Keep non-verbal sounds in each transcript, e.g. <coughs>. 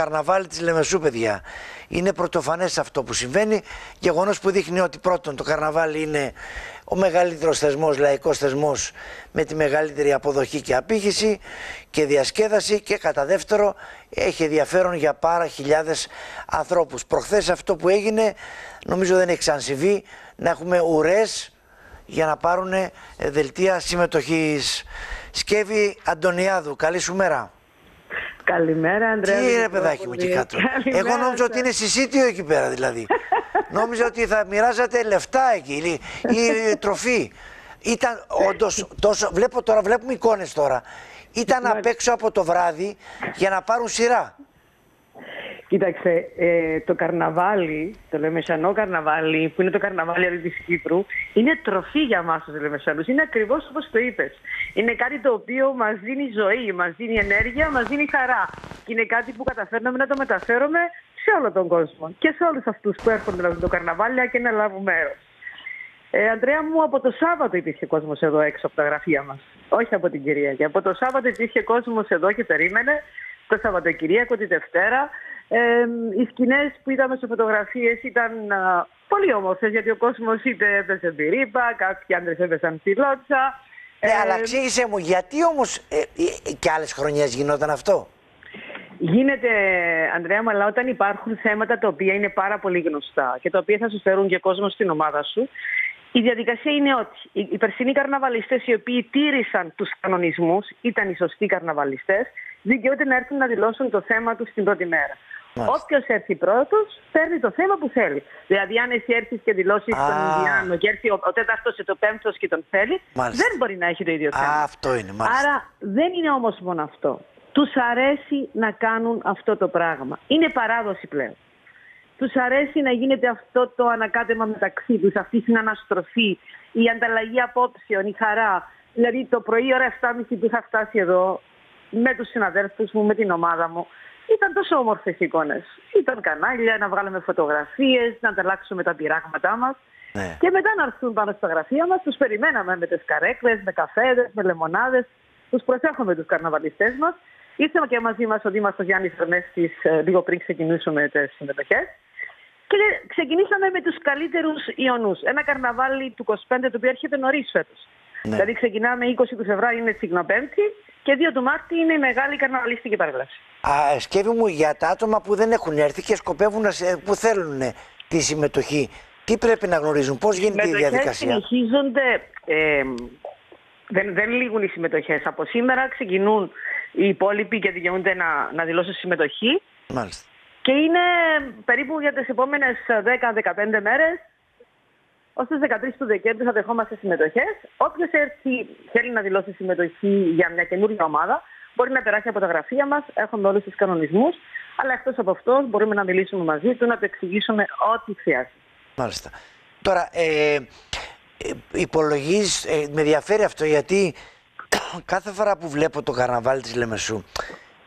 Καρναβάλι της Λεμεσού, παιδιά. Είναι πρωτοφανές αυτό που συμβαίνει. Γεγονός που δείχνει ότι πρώτον το καρναβάλι είναι ο μεγαλύτερος θεσμός, λαϊκός θεσμός με τη μεγαλύτερη αποδοχή και απήχηση και διασκέδαση και κατά δεύτερο έχει ενδιαφέρον για πάρα χιλιάδες ανθρώπους. Προχθές αυτό που έγινε νομίζω δεν έχει ξανσυμβεί να έχουμε ουρές για να πάρουν δελτία συμμετοχής. Σκεύη Αντωνιάδου, καλή σου μέρα. Καλημέρα, Αντρέα. Τι είναι, παιδάκι μου, εκεί κάτω. Εγώ νόμιζα ότι είναι συσίτιο εκεί πέρα, δηλαδή. <laughs> νόμιζα ότι θα μοιράζατε λεφτά εκεί ή τροφή. Ήταν όντως τόσο. Βλέπω τώρα, βλέπουμε εικόνες τώρα. Ήταν απ' έξω από το βράδυ για να πάρουν σειρά. Κοίταξε, ε, το καρναβάλι, το Λεμεσανό καρναβάλι, που είναι το καρναβάλι της Κύπρου, είναι τροφή για εμά τους Λεμεσανού. Είναι ακριβώς όπως το είπες. Είναι κάτι το οποίο μας δίνει ζωή, μας δίνει ενέργεια, μας δίνει χαρά. Και είναι κάτι που καταφέρνουμε να το μεταφέρουμε σε όλο τον κόσμο και σε όλους αυτούς που έρχονται να δουν το καρναβάλι και να λάβουν μέρος. Ε, Αντρέα μου, από το Σάββατο υπήρχε κόσμος εδώ έξω από τα γραφεία μας. Όχι από την Κυριακή. Από το Σάββατο υπήρχε κόσμος εδώ και περίμενε. Το Σαββατοκυριακό, τη Δευτέρα. Ε, οι σκηνές που είδαμε σε φωτογραφίες ήταν α, πολύ όμορφες γιατί ο κόσμος είτε έπεσε μπυρίπα, κάποιοι άντρες έπεσαν στη λότσα. Ναι, ε, αλλά εξήγησε μου, γιατί όμως ε, ε, και άλλες χρονιές γινόταν αυτό; Γίνεται, Ανδρέα μου, αλλά όταν υπάρχουν θέματα τα οποία είναι πάρα πολύ γνωστά και τα οποία θα σου φέρουν και κόσμο στην ομάδα σου, η διαδικασία είναι ότι οι περσινοί καρναβαλιστές οι οποίοι τήρησαν τους κανονισμούς, ήταν οι σωστοί καρναβαλιστές, δικαιούται να έρθουν να δηλώσουν το θέμα τους στην πρώτη μέρα. Όποιος έρθει πρώτος, παίρνει το θέμα που θέλει. Δηλαδή, αν εσύ έρθεις και δηλώσεις τον Ινδιάνο και έρθει ο, ο τέταρτος και το πέμπτος και τον θέλει, δεν μπορεί να έχει το ίδιο θέμα. Α, αυτό είναι, μάλιστα. Άρα δεν είναι όμως μόνο αυτό. Τους αρέσει να κάνουν αυτό το πράγμα. Είναι παράδοση πλέον. Τους αρέσει να γίνεται αυτό το ανακάτεμα μεταξύ τους, αυτή την αναστροφή, η ανταλλαγή απόψεων, η χαρά. Δηλαδή, το πρωί, ώρα 7.30 που είχα φτάσει εδώ, με τους συναδέλφους μου, με την ομάδα μου, ήταν τόσο όμορφες εικόνες. Ήταν κανάλια, να βγάλουμε φωτογραφίες, να ανταλλάξουμε τα πειράγματά μας. Ναι. Και μετά να έρθουν πάνω στα γραφεία μας, τους περιμέναμε με τις καρέκλες, με καφέδες, με λεμονάδες. Τους προσέχουμε τους καρναβαλιστές μας. Ήρθαμε και μαζί μας ο Δήμαρχο Γιάννης Ερνέστη ε, λίγο πριν ξεκινήσουμε τις συμμετοχέ. Και ξεκινήσαμε με τους καλύτερους Ιωνούς. Ένα καρναβάλι του 25 το οποίο έρχεται νωρίς φέτος. Ναι. Δηλαδή ξεκινάμε 20 του Φεβρουάριου είναι Τσιγνοπέμπτη και 2 του Μάρτη είναι η μεγάλη καρναβαλιστική παρέλαση. Α, σκέφη μου για τα άτομα που δεν έχουν έρθει και σκοπεύουν να, που θέλουν τη συμμετοχή. Τι πρέπει να γνωρίζουν, πώς γίνεται η διαδικασία; συνεχίζονται, ε, δεν, δεν λήγουν οι συμμετοχές. Από σήμερα ξεκινούν οι υπόλοιποι και δικαιούνται να, να δηλώσουν συμμετοχή. Μάλιστα. Και είναι περίπου για τις επόμενες 10-15 μέρες Ω τις 13 του Δεκέμβρη θα δεχόμαστε συμμετοχές. Όποιος έρθει θέλει να δηλώσει συμμετοχή για μια καινούργια ομάδα, μπορεί να περάσει από τα γραφεία μας. Έχουμε όλους τους κανονισμούς. Αλλά εκτός από αυτό, μπορούμε να μιλήσουμε μαζί του, να του εξηγήσουμε ό,τι χρειάζεται. Μάλιστα. Τώρα, ε, ε, υπολογίζεις, ε, με ενδιαφέρει αυτό γιατί <coughs> κάθε φορά που βλέπω το καρναβάλι της Λεμεσού,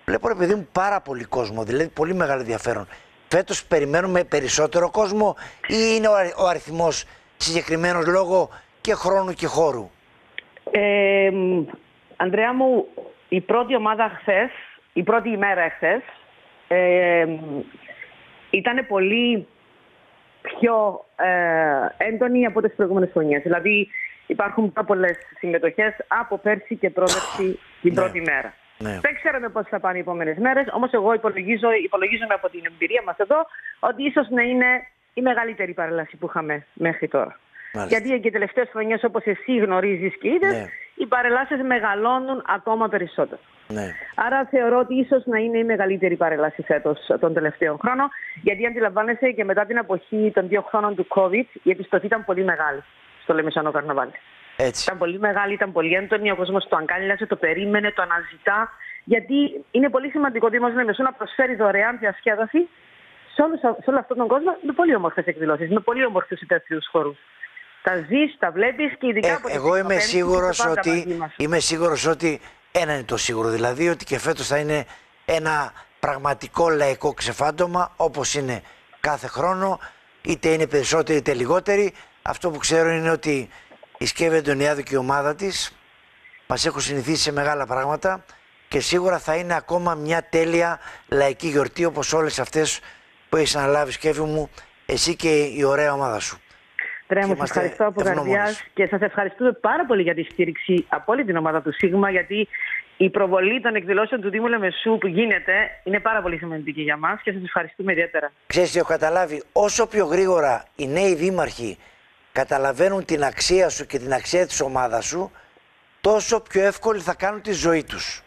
βλέπω ρε παιδί μου πάρα πολύ κόσμο, δηλαδή πολύ μεγάλο ενδιαφέρον. Φέτος περιμένουμε περισσότερο κόσμο ή είναι ο αριθμός συγκεκριμένο λόγο και χρόνου και χώρου. Ε, Ανδρέα μου, η πρώτη ομάδα χθες, η πρώτη ημέρα χθε, ε, ήταν πολύ πιο ε, έντονη από τις προηγούμενες χρονιές. Δηλαδή υπάρχουν πάρα πολλές συμμετοχές από πέρσι και πρόπερσι την ναι. πρώτη μέρα. Ναι. Δεν ξέραμε πώς θα πάνε οι επόμενες μέρες, όμως εγώ υπολογίζω, υπολογίζομαι από την εμπειρία μας εδώ ότι ίσως να είναι η μεγαλύτερη παρέλαση που είχαμε μέχρι τώρα. Μάλιστα. Γιατί και οι τελευταίες χρονιές, όπως εσύ γνωρίζεις και είδες, ναι. οι παρελάσεις μεγαλώνουν ακόμα περισσότερο. Ναι. Άρα θεωρώ ότι ίσως να είναι η μεγαλύτερη παρέλαση φέτος των τελευταίων χρόνων, γιατί αντιλαμβάνεσαι και μετά την αποχή των δύο χρόνων του COVID, η επιστροφή ήταν πολύ μεγάλη στο Λεμεσανό Καρναβάλι. Έτσι. Ήταν πολύ μεγάλη, ήταν πολύ έντονη, ο κόσμος το αγκάλιασε, το περίμενε, το αναζητά. Γιατί είναι πολύ σημαντικό ο Δήμος Λεμεσού να προσφέρει δωρεάν διασκέδαση σε όλο, σε όλο αυτόν τον κόσμο με πολύ όμορφες εκδηλώσεις, με πολύ όμορφους υπεύθυνου χώρους. Τα ζεις, τα βλέπεις και ειδικά ε, από Εγώ είμαι σίγουρος ότι, είμαι σίγουρος ότι ένα είναι το σίγουρο, δηλαδή ότι και φέτος θα είναι ένα πραγματικό λαϊκό ξεφάντωμα όπως είναι κάθε χρόνο, είτε είναι περισσότεροι είτε λιγότεροι. Αυτό που ξέρω είναι ότι η Σκεύη Αντωνιάδου και η ομάδα της μας έχουν συνηθίσει σε μεγάλα πράγματα και σίγουρα θα είναι ακόμα μια τέλεια λαϊκή γιορτή όπως όλες αυτές που έχεις αναλάβει σκέφη μου εσύ και η ωραία ομάδα σου. Τρέμω, σας ευχαριστώ από καρδιάς και σας ευχαριστούμε πάρα πολύ για τη στήριξη από όλη την ομάδα του ΣΥΓΜΑ γιατί η προβολή των εκδηλώσεων του Δήμου Λεμεσού που γίνεται είναι πάρα πολύ σημαντική για μας και σας ευχαριστούμε ιδιαίτερα. Ξέρεις έχω καταλάβει, όσο πιο γρήγορα οι νέοι δήμαρχοι καταλαβαίνουν την αξία σου και την αξία της ομάδας σου, τόσο πιο εύκολη θα κάνουν τη ζωή τους.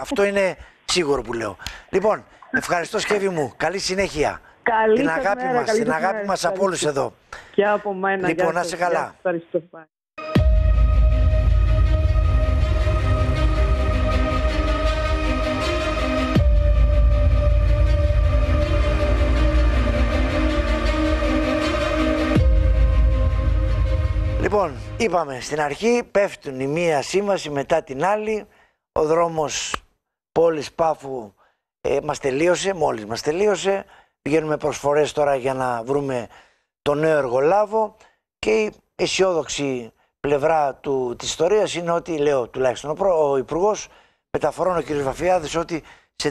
αυτό είναι σίγουρο που λέω. Λοιπόν, ευχαριστώ Σκεύη μου. Καλή συνέχεια. Καλή την αγάπη μέρα, μας, την αγάπη μας από όλους εδώ. Και από μένα. Λοιπόν, να είσαι καλά. Ευχαριστώ. Λοιπόν, είπαμε στην αρχή πέφτουν η μία σύμβαση μετά την άλλη. Ο δρόμος πόλης Πάφου ε, μας τελείωσε, μόλις μας τελείωσε. Πηγαίνουμε προσφορές τώρα για να βρούμε το νέο εργολάβο και η αισιόδοξη πλευρά του, της ιστορίας είναι ότι, λέω τουλάχιστον ο, ο Υπουργός Μεταφορών ο κ. Βαφιάδης, ότι σε